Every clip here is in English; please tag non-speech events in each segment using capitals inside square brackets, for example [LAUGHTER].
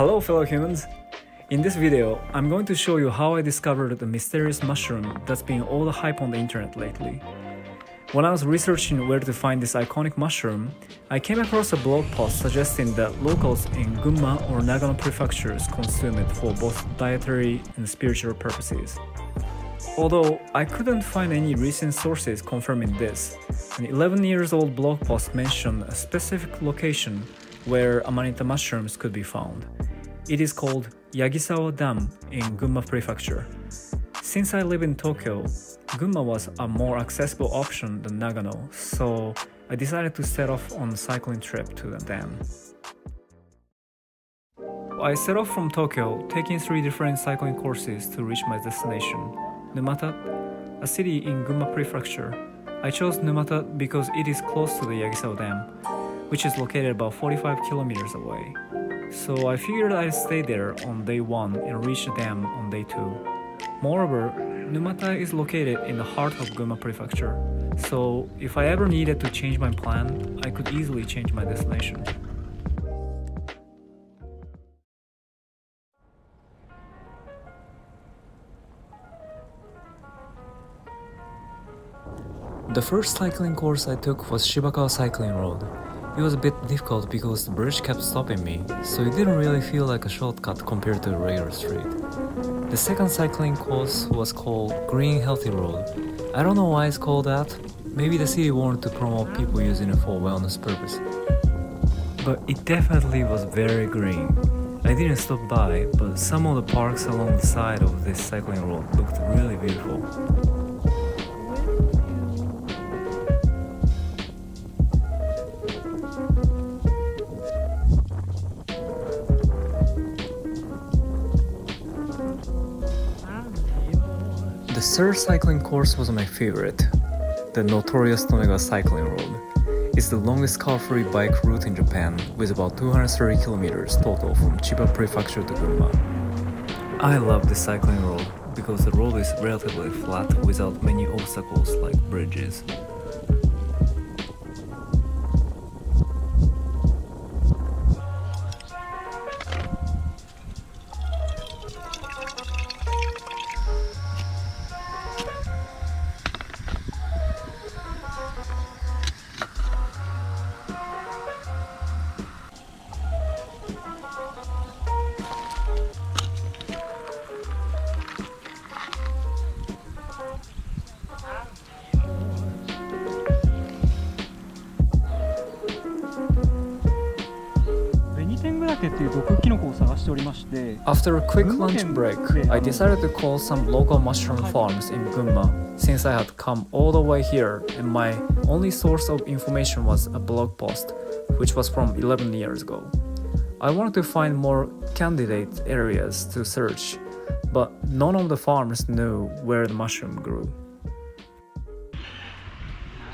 Hello fellow humans! In this video, I'm going to show you how I discovered the mysterious mushroom that's been all the hype on the internet lately. When I was researching where to find this iconic mushroom, I came across a blog post suggesting that locals in Gunma or Nagano prefectures consume it for both dietary and spiritual purposes. Although I couldn't find any recent sources confirming this, an 11 years old blog post mentioned a specific location where Amanita mushrooms could be found. It is called Yagisawa Dam in Gunma Prefecture. Since I live in Tokyo, Gunma was a more accessible option than Nagano, so I decided to set off on a cycling trip to the dam. I set off from Tokyo, taking three different cycling courses to reach my destination, Numata, a city in Gunma Prefecture. I chose Numata because it is close to the Yagisawa Dam, which is located about 45 kilometers away. So I figured I'd stay there on day 1 and reach the dam on day 2. Moreover, Numata is located in the heart of Gunma Prefecture, so if I ever needed to change my plan, I could easily change my destination. The first cycling course I took was Shibakawa Cycling Road. It was a bit difficult because the bridge kept stopping me, so it didn't really feel like a shortcut compared to regular street. The second cycling course was called Green Healthy Road. I don't know why it's called that. Maybe the city wanted to promote people using it for wellness purpose. But it definitely was very green. I didn't stop by, but some of the parks along the side of this cycling road looked really beautiful. The third cycling course was my favorite, the notorious Tonegawa Cycling Road. It's the longest car-free bike route in Japan, with about 230 kilometers total from Chiba Prefecture to Gunma. I love the cycling road because the road is relatively flat without many obstacles like bridges. After a quick lunch break, I decided to call some local mushroom farms in Gunma since I had come all the way here and my only source of information was a blog post, which was from 11 years ago. I wanted to find more candidate areas to search, but none of the farms knew where the mushroom grew.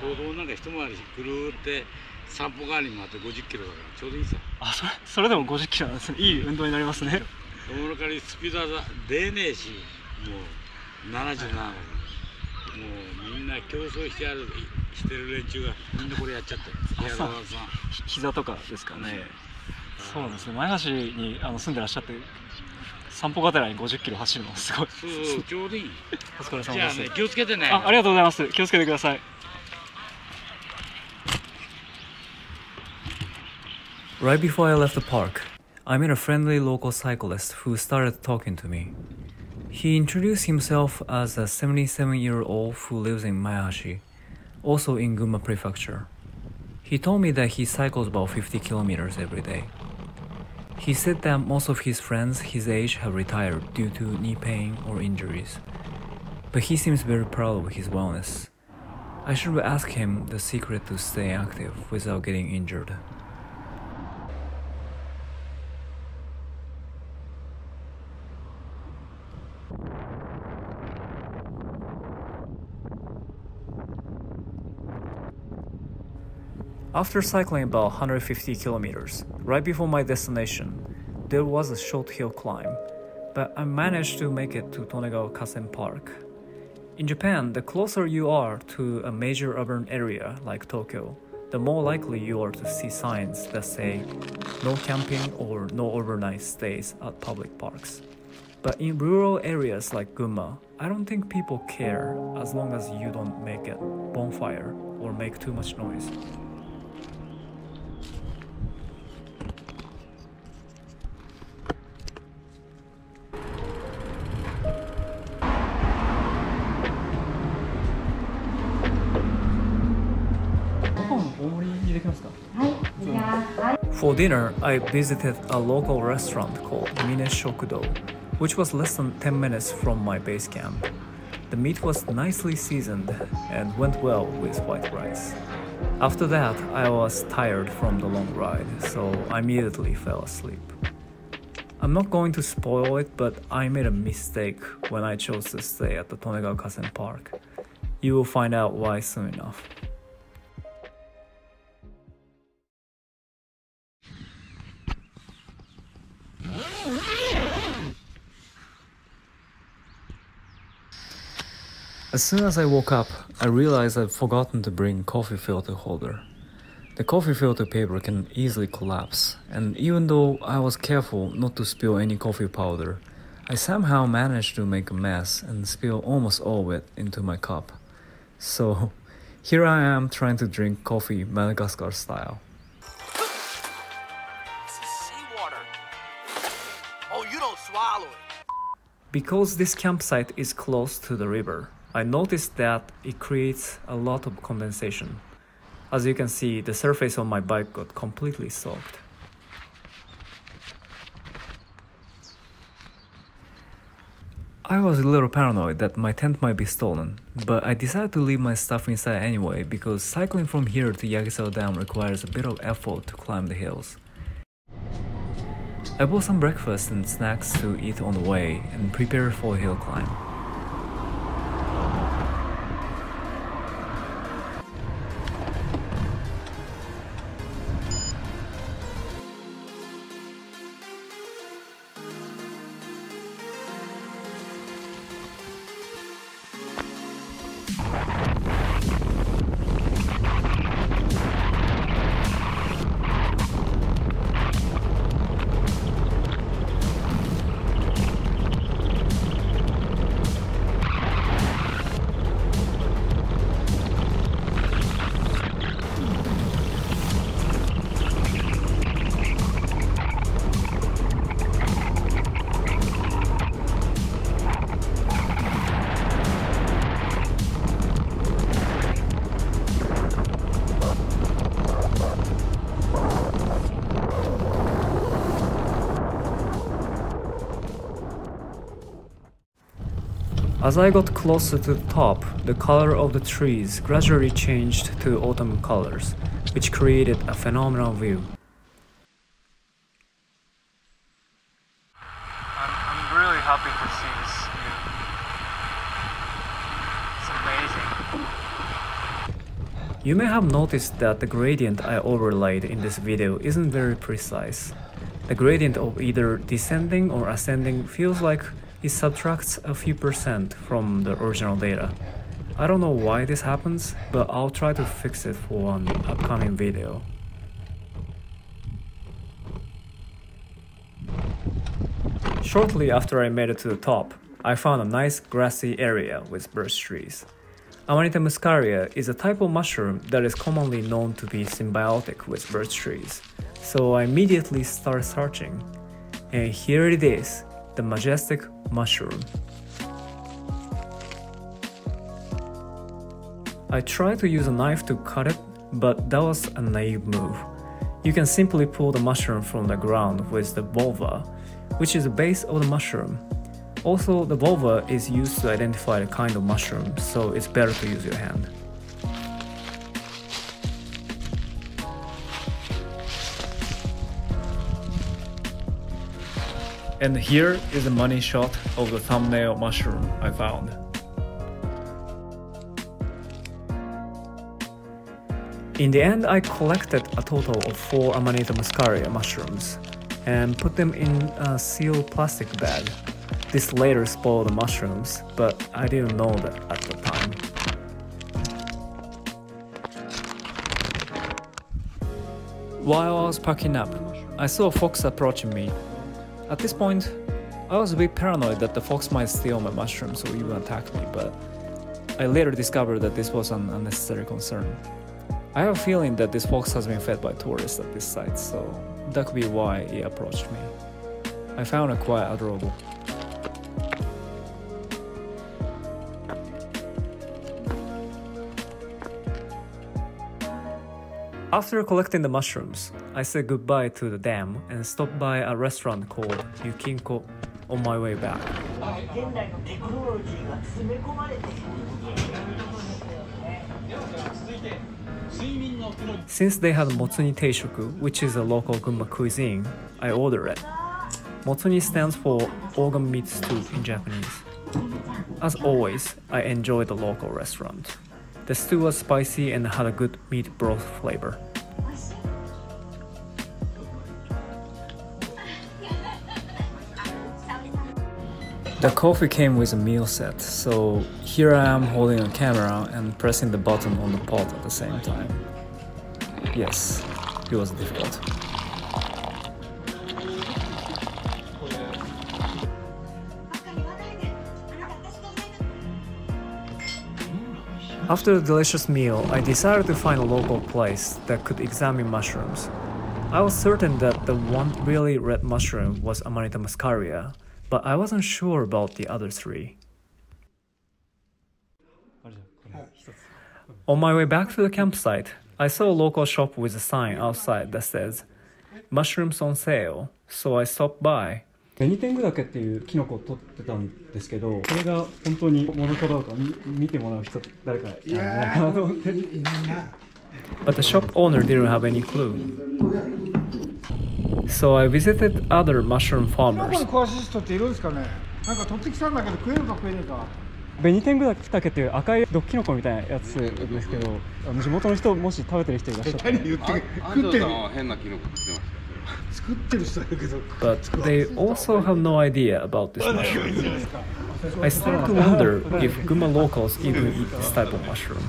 ちょうどなんか一回りぐるーって散歩側に回って50キロだからちょうどいいさ あそれそれでも50キロなんですね。いい運動になりますね。友の代りスピードは出ねえしもう77だからもうみんな競争してやるしてる連中がみんなこれやっちゃって。る膝とかですかね。そうです。ね前橋にあの住んでらっしゃって散歩がてらに50キロ走るのすごい。そうそうちょうどいい。お疲れ様です。じゃあね気をつけてね。あありがとうございます。気をつけてください Right before I left the park, I met a friendly local cyclist who started talking to me. He introduced himself as a 77 year old who lives in Maebashi, also in Gunma Prefecture. He told me that he cycles about 50 kilometers every day. He said that most of his friends his age have retired due to knee pain or injuries, but he seems very proud of his wellness. I should ask him the secret to stay active without getting injured. After cycling about 150 kilometers, right before my destination, there was a short hill climb, but I managed to make it to Tonegawa Kasen Park. In Japan, the closer you are to a major urban area like Tokyo, the more likely you are to see signs that say no camping or no overnight stays at public parks. But in rural areas like Gunma, I don't think people care as long as you don't make a bonfire or make too much noise. For dinner, I visited a local restaurant called Mine Shokudo, which was less than 10 minutes from my base camp. The meat was nicely seasoned and went well with white rice. After that, I was tired from the long ride, so I immediately fell asleep. I'm not going to spoil it, but I made a mistake when I chose to stay at the Tonegawa Kasen Park. You will find out why soon enough. As soon as I woke up, I realized I'd forgotten to bring coffee filter holder. The coffee filter paper can easily collapse, and even though I was careful not to spill any coffee powder, I somehow managed to make a mess and spill almost all of it into my cup. So, [LAUGHS] here I am trying to drink coffee Madagascar style. This is seawater. Oh, you don't swallow it. Because this campsite is close to the river, I noticed that it creates a lot of condensation. As you can see, the surface of my bike got completely soaked. I was a little paranoid that my tent might be stolen, but I decided to leave my stuff inside anyway because cycling from here to Yagisawa Dam requires a bit of effort to climb the hills. I bought some breakfast and snacks to eat on the way and prepared for a hill climb. As I got closer to the top, the color of the trees gradually changed to autumn colors, which created a phenomenal view. I'm, I'm really happy to see this view. It's amazing. You may have noticed that the gradient I overlaid in this video isn't very precise. The gradient of either descending or ascending feels like it subtracts a few percent from the original data. I don't know why this happens, but I'll try to fix it for an upcoming video. Shortly after I made it to the top, I found a nice grassy area with birch trees. Amanita muscaria is a type of mushroom that is commonly known to be symbiotic with birch trees, so I immediately started searching. And here it is, the majestic mushroom. I tried to use a knife to cut it, but that was a naive move. You can simply pull the mushroom from the ground with the volva, which is the base of the mushroom. Also, the volva is used to identify the kind of mushroom, so it's better to use your hand. And here is a money shot of the thumbnail mushroom I found. In the end, I collected a total of 4 Amanita muscaria mushrooms and put them in a sealed plastic bag. This later spoiled the mushrooms, but I didn't know that at the time. While I was packing up, I saw a fox approaching me. At this point, I was a bit paranoid that the fox might steal my mushrooms or even attack me, but I later discovered that this was an unnecessary concern. I have a feeling that this fox has been fed by tourists at this site, so that could be why he approached me. I found it quite adorable. After collecting the mushrooms, I said goodbye to the dam and stopped by a restaurant called Yukinko on my way back. Since they had motsuni teishoku, which is a local Gunma cuisine, I ordered it. Motsuni stands for organ meat stew in Japanese. As always, I enjoy the local restaurant. The stew was spicy and had a good meat broth flavor. The coffee came with a meal set, so here I am holding a camera and pressing the button on the pot at the same time. Yes, it was difficult. After the delicious meal, I decided to find a local place that could examine mushrooms. I was certain that the one really red mushroom was Amanita muscaria, but I wasn't sure about the other three. On my way back to the campsite, I saw a local shop with a sign outside that says mushrooms on sale, so I stopped by. ベニテングダケっていうキノコを取ってたんですけど、これが本当にものかどうか見見てもらう人誰かいないかなと思って。But the shop owner didn't have any clue. So I visited other mushroom キノコ farmers. に詳しい人っているんですかね？なんか取ってきたんだけど食えるか食えねえかベニテングダケっていう赤い毒キノコみたいなやつですけど、あの地元の人もし食べてる人いらっしゃったら。何言って安食ってる変なキノコ食ってまし But they also have no idea about this mushroom. I start to wonder if Gunma locals even eat this type of mushroom.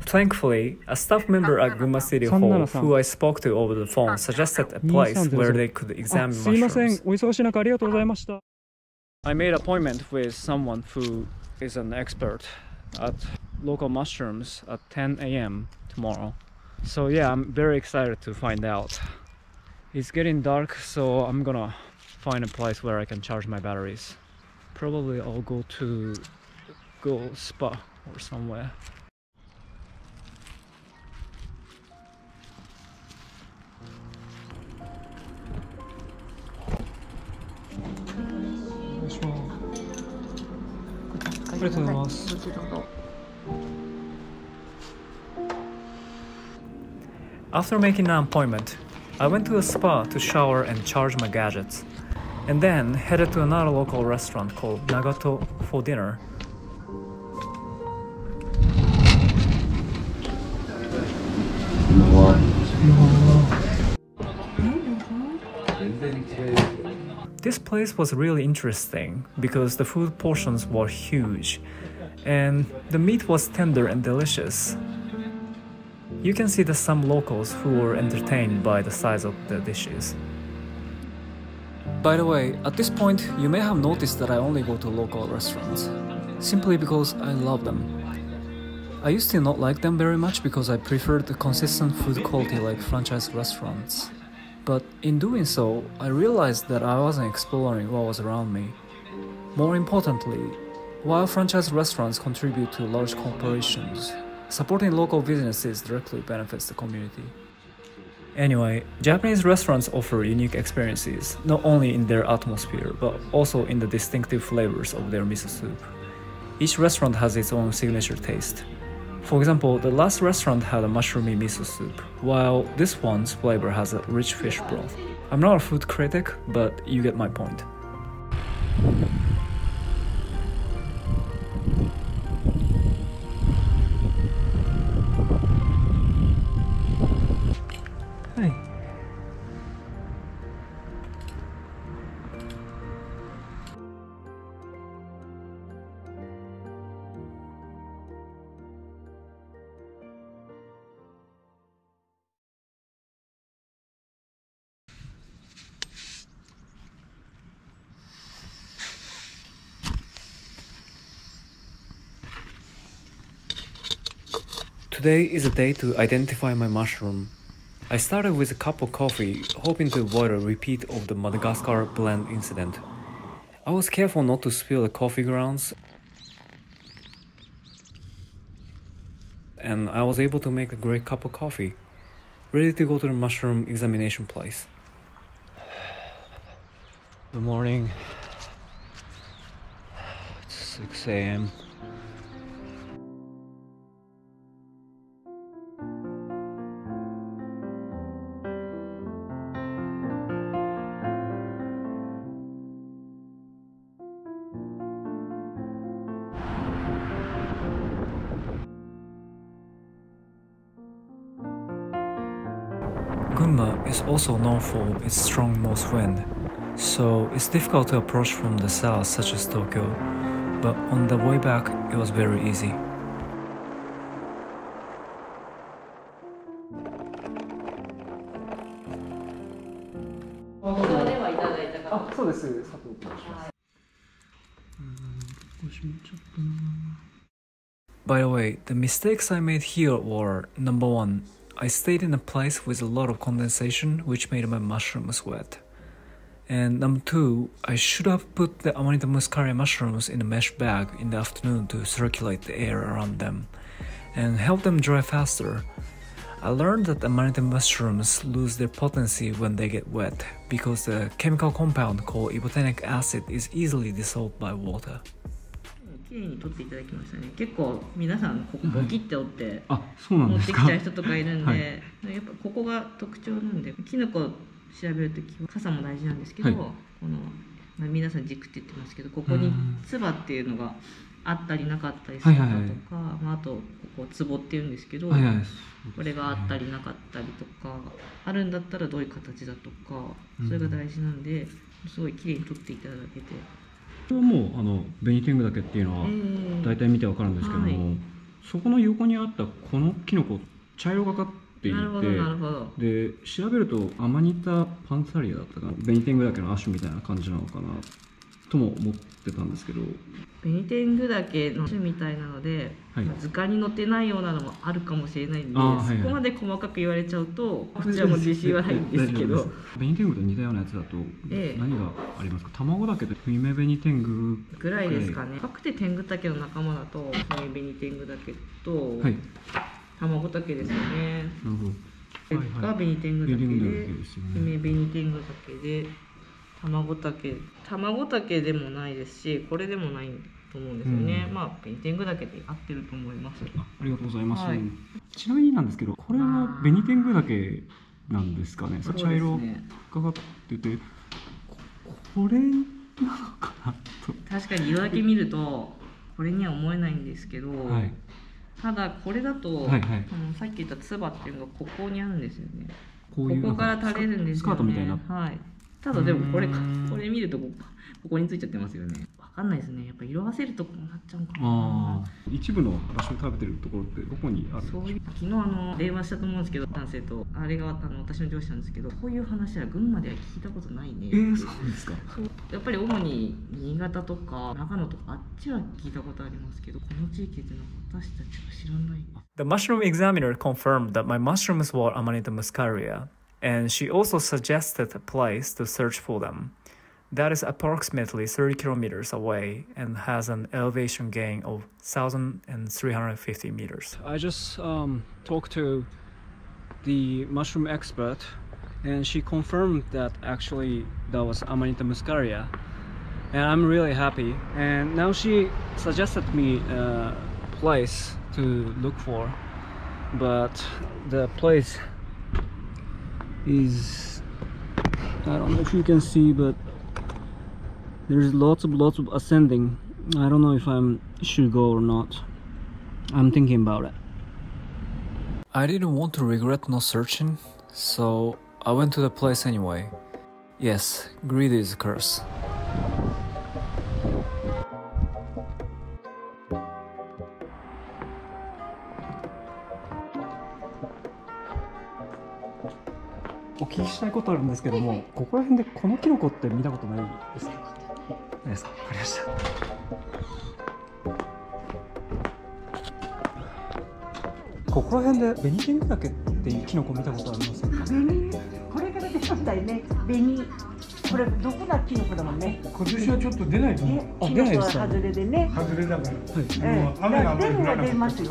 Thankfully, a staff member at Gunma City Hall who I spoke to over the phone suggested a place where they could examine mushrooms. I made appointment with someone who is an expert at local mushrooms at 10 a.m. tomorrow. So yeah, I'm very excited to find out. It's getting dark, so I'm gonna find a place where I can charge my batteries. Probably I'll go to Go Spa or somewhere. りがとうございます。 After making an appointment, I went to a spa to shower and charge my gadgets, and then headed to another local restaurant called Nagato for dinner. This place was really interesting because the food portions were huge and the meat was tender and delicious. You can see that some locals who were entertained by the size of the dishes. By the way, at this point, you may have noticed that I only go to local restaurants, simply because I love them. I used to not like them very much because I preferred the consistent food quality like franchise restaurants. But in doing so, I realized that I wasn't exploring what was around me. More importantly, While franchise restaurants contribute to large corporations, supporting local businesses directly benefits the community. Anyway, Japanese restaurants offer unique experiences, not only in their atmosphere, but also in the distinctive flavors of their miso soup. Each restaurant has its own signature taste. For example, the last restaurant had a mushroomy miso soup, while this one's flavor has a rich fish broth. I'm not a food critic, but you get my point. Today is a day to identify my mushroom. I started with a cup of coffee, hoping to avoid a repeat of the Madagascar blend incident. I was careful not to spill the coffee grounds, and I was able to make a great cup of coffee, ready to go to the mushroom examination place. Good morning. It's 6 a.m. also known for its strong north wind, so it's difficult to approach from the south, such as Tokyo, but on the way back, it was very easy. By the way, the mistakes I made here were number one, I stayed in a place with a lot of condensation, which made my mushrooms wet. And number two, I should have put the Amanita muscaria mushrooms in a mesh bag in the afternoon to circulate the air around them and help them dry faster. I learned that Amanita mushrooms lose their potency when they get wet because the chemical compound called ibotenic acid is easily dissolved by water. 綺麗に撮っていただきましたね。結構皆さんここボキって折ってあそうなん持ってきちゃう人とかいるんで、はい。やっぱここが特徴なんでキノコ調べるときは傘も大事なんですけど、はい。この、まあ、皆さん軸って言ってますけどここにうんつばっていうのがあったりなかったりするかとか、はいはいはい。まあ、あとここつぼっていうんですけど、はいはい。これがあったりなかったりとかあるんだったらどういう形だとかそれが大事なんで、すごい綺麗に撮っていただけて、これはもうあのベニテングダケっていうのはえー大体見てわかるんですけども、はい。そこの横にあったこのキノコ茶色がかっていてで調べるとアマニタパンサリアだったかな。ベニテングダケの亜種みたいな感じなのかなとも思ってたんですけど。ベニテング狗岳の種みたいなので、はい、図鑑に載ってないようなのもあるかもしれないんで、はいはい、そこまで細かく言われちゃうと [LAUGHS] こちはも自信はないんですけど。ベニテングと似たようなやつだと何がありますか、ええ、卵だけでフミメベニテングぐらいですかね。かくて天狗岳の仲間だとフミメベ紅天狗岳と、はい、卵だけですよね。なるほど。が紅天狗岳で、はいはい、フミメ紅天狗岳で。卵タケ卵タケでもないですしこれでもないと思うんですよね、うん。まあベニテングダケで合ってると思います。あありがとうございます、はい。ちなみになんですけどこれはベニテングだけなんですかね？茶色ねがかっててここれなのかなと。確かに色だけ見るとこれには思えないんですけど、はい。ただこれだと、はいはい。さっき言ったつばっていうのがここにあるんですよね。こういうここから垂れるんですよね。スカートみたいな。はいただでもこれこれ見るとこここについちゃってますよね。わかんないですね。やっぱ色あせるとこうなっちゃうかあな。あ一部の場所を食べてるところってどこにあるそういう昨日あの電話したと思うんですけど男性とあれがあの私の上司なんですけどこういう話は群馬では聞いたことないね。えー、そうですか？やっぱり主に新潟とか長野とかあっちは聞いたことありますけどこの地域っていうのは私たちは知らない。The mushroom examiner confirmed that my mushrooms were Amanita muscaria, and she also suggested a place to search for them. that is approximately 30 kilometers away and has an elevation gain of 1,350 meters. I just um, talked to the mushroom expert and she confirmed that actually that was Amanita muscaria and I'm really happy and now she suggested me a place to look for but the place is I don't know if you can see but there's lots of lots of ascending. I don't know if I'm should go or not. I'm thinking about it. I didn't want to regret not searching so I went to the place anyway. Yes greed is a curse ことあるんですけども、ここら辺でこのキノコって見たことないですか？ないです。かわかりました。ここら辺でベニテングタケっていうキノコ見たことあります？紅これから出たんだよね。紅これどこだキノコだもんね。今年はちょっと出ないと思う。ねキノコは外れでね。外れだから、えもう雨が降出ますよ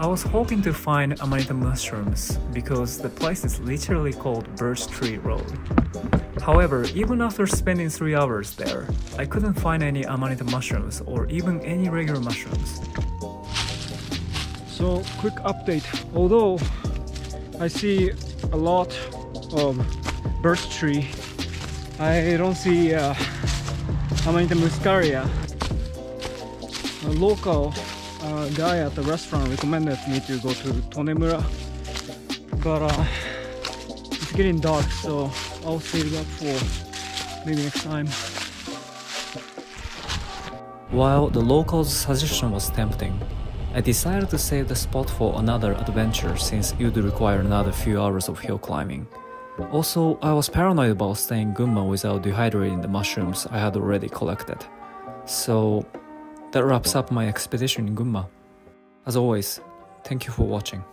I was hoping to find Amanita mushrooms because the place is literally called Birch Tree Road. However, even after spending 3 hours there, I couldn't find any Amanita mushrooms or even any regular mushrooms. So, quick update. Although I see a lot of birch tree, I don't see uh, Amanita muscaria. A local uh, guy at the restaurant recommended me to go to Tonemura, but uh, it's getting dark, so I'll save that for maybe next time. While the locals' suggestion was tempting, I decided to save the spot for another adventure since it would require another few hours of hill climbing. Also, I was paranoid about staying in Gunma without dehydrating the mushrooms I had already collected. So, that wraps up my expedition in Gunma. As always, thank you for watching.